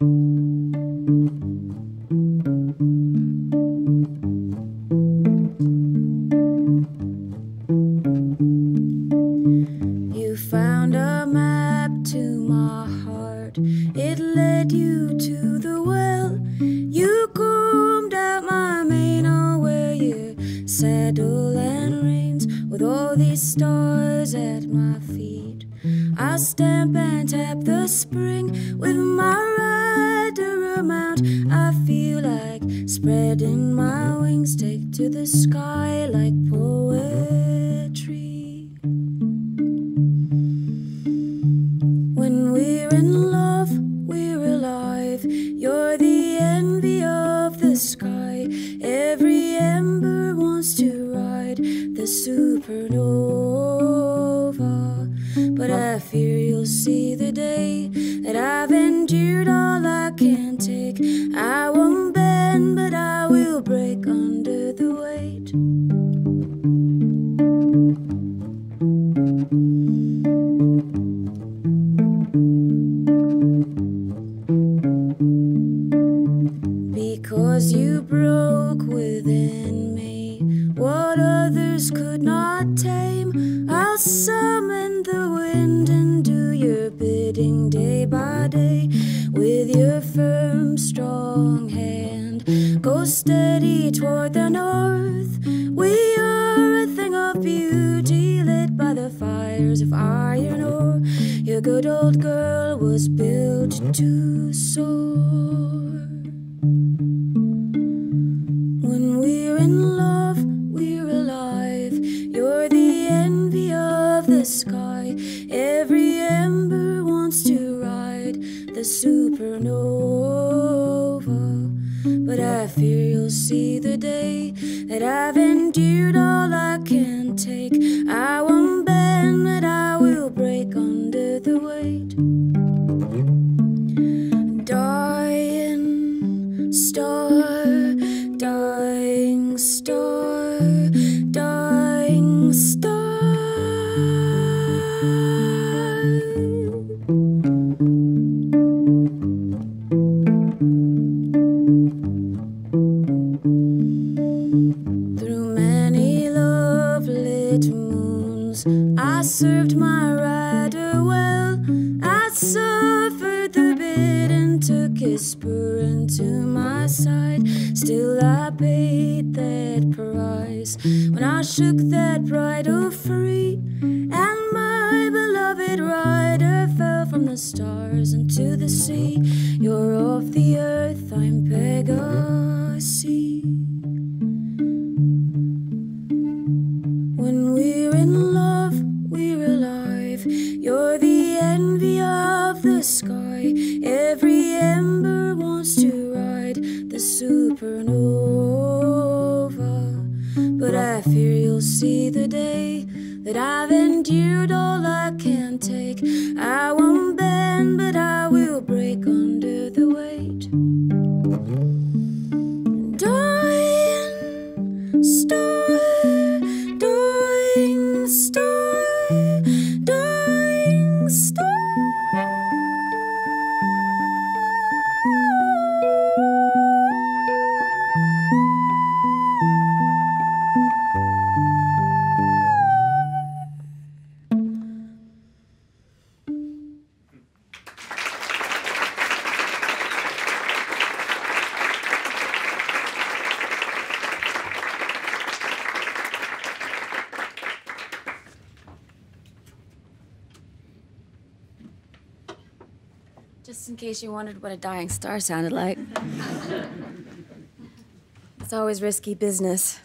You found a map to my heart. It led you to the well. You combed out my mane. I'll wear your saddle and reins with all these stars at my feet. I stamp and tap the spring with my spreading my wings, take to the sky like poetry. When we're in love, we're alive. You're the envy of the sky. Every ember wants to ride the supernova. But I fear you'll see the day that I've endured all I can take. I break under built to took his spur into my side. Still, I paid that price when I shook that bridle free, and my beloved rider fell from the stars into the sea. You're off the earth, I'm Pegasus. Supernova. But I fear you'll see the day that I've endured all I can take. I won't case you wondered what a dying star sounded like. it's always risky business,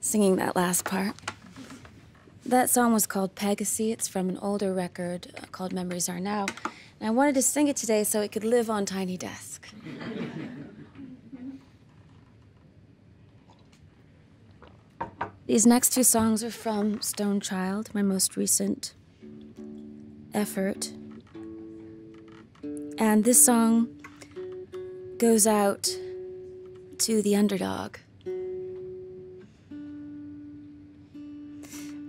singing that last part. That song was called Pegasi. It's from an older record called Memories Are Now. And I wanted to sing it today so it could live on Tiny Desk. These next two songs are from Stonechild, my most recent effort. And this song goes out to the underdog.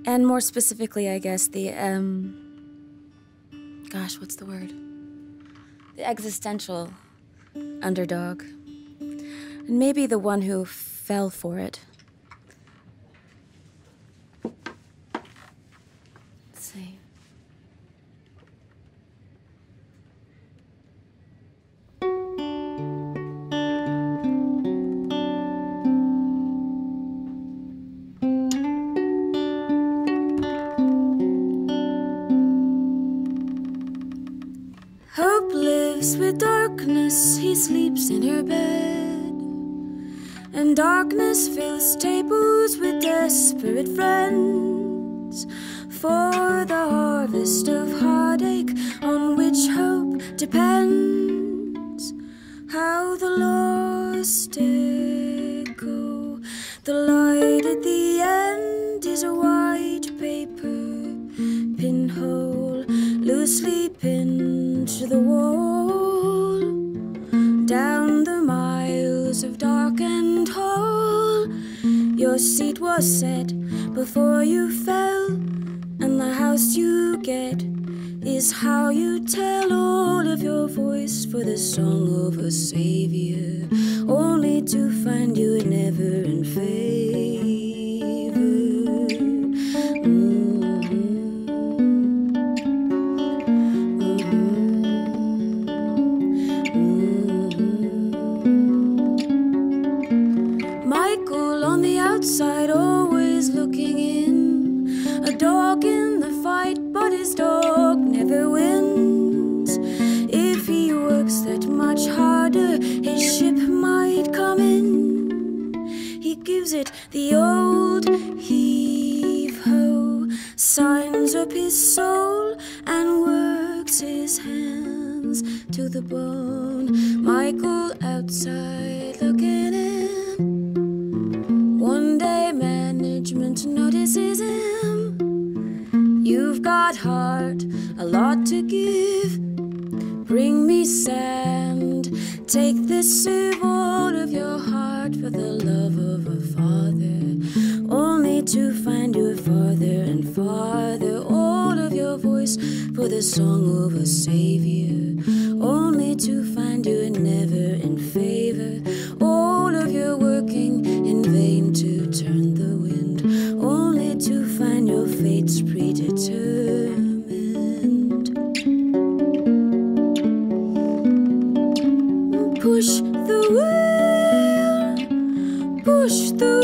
And more specifically, I guess, the, um, gosh, what's the word? The existential underdog. And maybe the one who fell for it. Sleeps in her bed. And darkness fills tables with desperate friends. For the harvest of heartache on which hope depends. How the lost echo, the light at the end is a white paper pinhole loosely pinned to the wall. Your seat was set before you fell, and the house you get is how you tell all of your voice for the song of a savior, only to find you never in favor. His dog never wins. If he works that much harder, his ship might come in. He gives it the old heave ho, signs up his soul, and works his hands to the bone. Michael outside looking got heart, a lot to give. Bring me sand. Take this, serve all of your heart for the love of a father. Only to find you farther and farther. All of your voice for the song of a savior. Only to the wheel, push the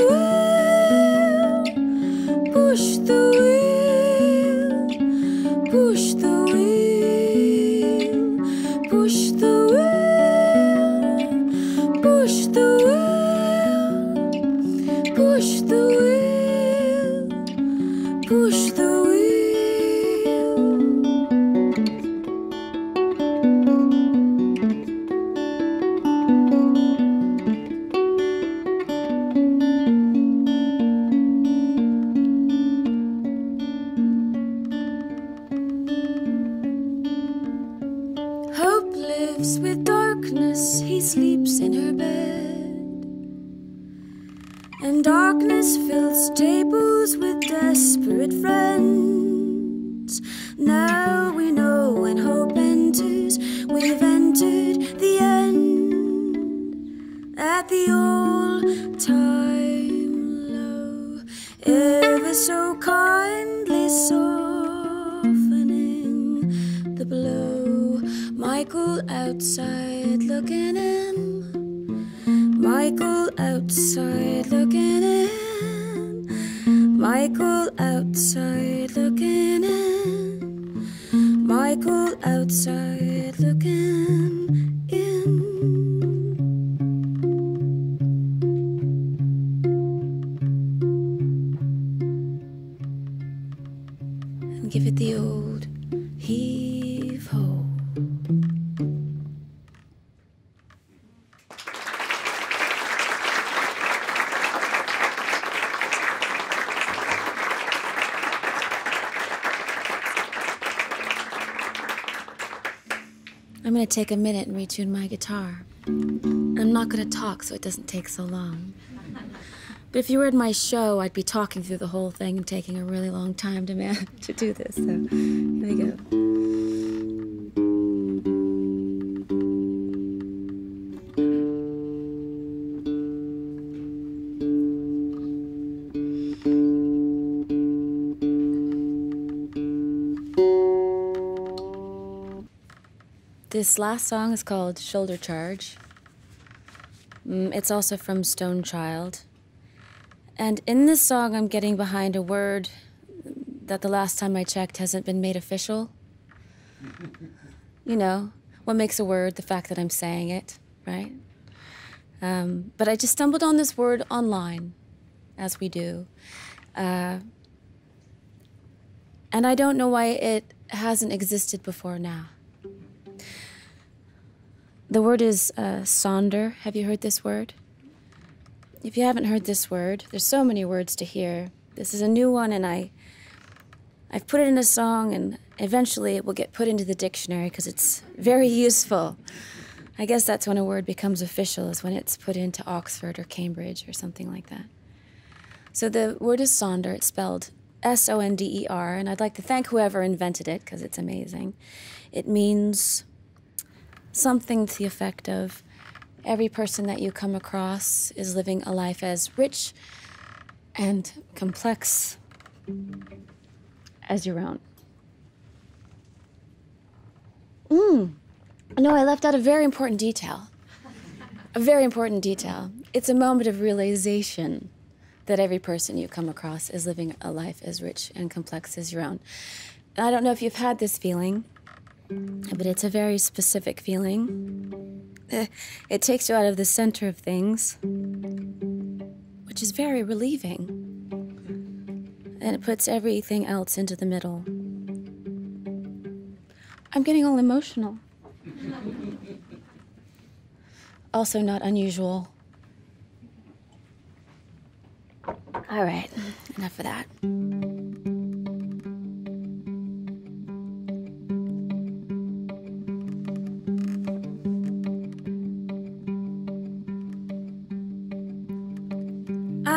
And darkness fills tables with desperate friends. Now we know when hope enters, we've entered the end. At the all time low, ever so kindly softening the blow. Michael outside looking in. Michael outside looking in. Michael outside looking in. Michael outside looking To take a minute and retune my guitar. I'm not to talk so it doesn't take so long. But if you were at my show, I'd be talking through the whole thing and taking a really long time to man to do this. So here we go. This last song is called Shoulder Charge. Mm, it's also from Stonechild. And in this song, I'm getting behind a word that the last time I checked hasn't been made official. You know, what makes a word? The fact that I'm saying it, right? Um, but I just stumbled on this word online, as we do. Uh, and I don't know why it hasn't existed before now. The word is uh, sonder. Have you heard this word? If you haven't heard this word, there's so many words to hear. This is a new one, and I, I've put it in a song, and eventually it will get put into the dictionary because it's very useful. I guess that's when a word becomes official, is when it's put into Oxford or Cambridge or something like that. So the word is sonder. It's spelled S O N D E R, and I'd like to thank whoever invented it because it's amazing. It means something to the effect of every person that you come across is living a life as rich and complex as your own. Mm. No, I left out a very important detail. A very important detail. It's a moment of realization that every person you come across is living a life as rich and complex as your own. I don't know if you've had this feeling, but it's a very specific feeling. Eh, it takes you out of the center of things, which is very relieving. And it puts everything else into the middle. I'm getting all emotional. also, not unusual. All right, enough of that.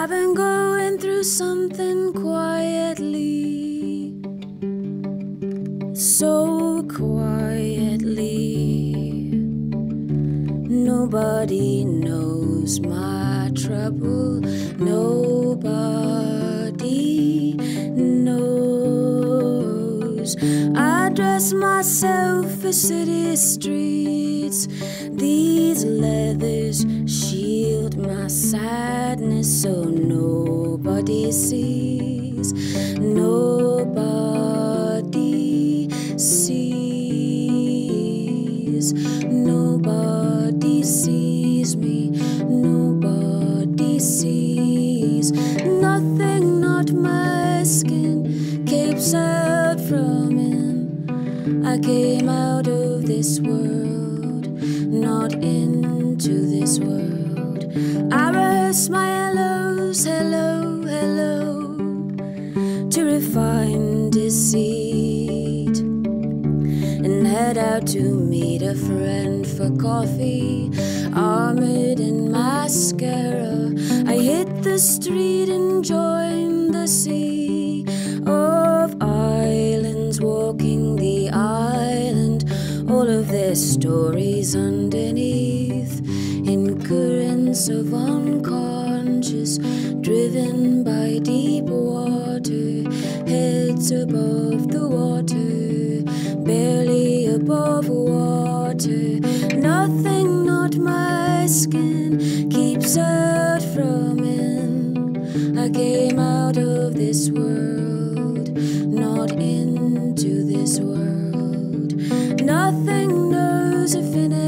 I've been going through something quietly, so quietly. Nobody knows my trouble, nobody knows. I dress myself for city streets, these leathers shield my sadness so nobody sees. Nobody sees. Nobody sees me. Nobody sees. Nothing, not my skin, keeps out from in. I came out of this world, not into this world. Out to meet a friend for coffee, armored in mascara. I hit the street and join the sea of islands, walking the island, all of their stories underneath in currents of unconscious, driven by deep water, heads above water. Nothing, not my skin, keeps out from in. I came out of this world, not into this world. Nothing knows a finishing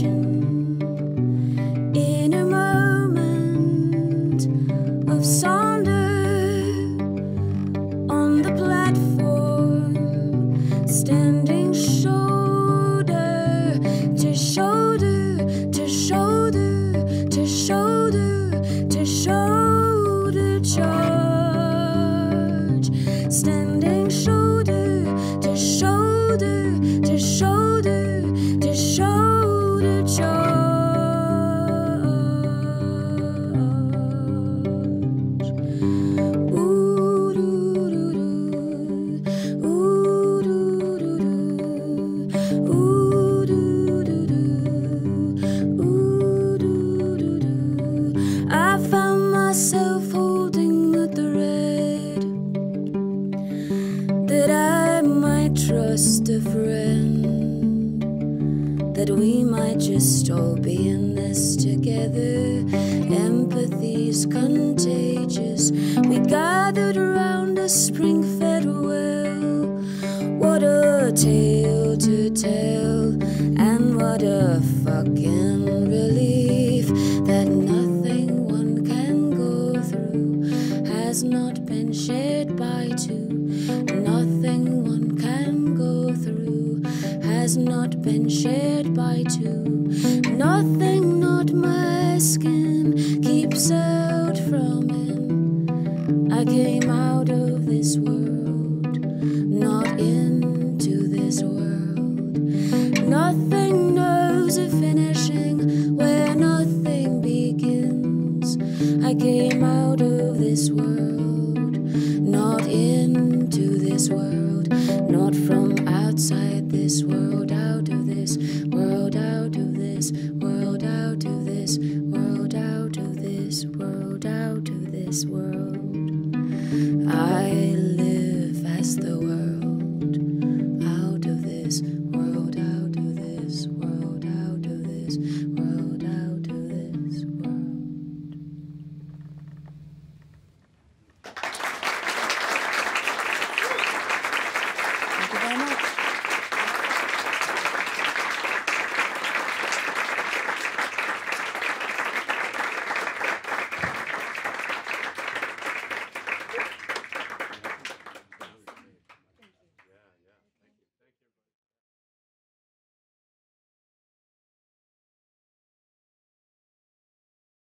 station, a spring farewell. What a tale to tell, and what a fucking relief that nothing one can go through has not been shared by two. Nothing one can go through has not been shared.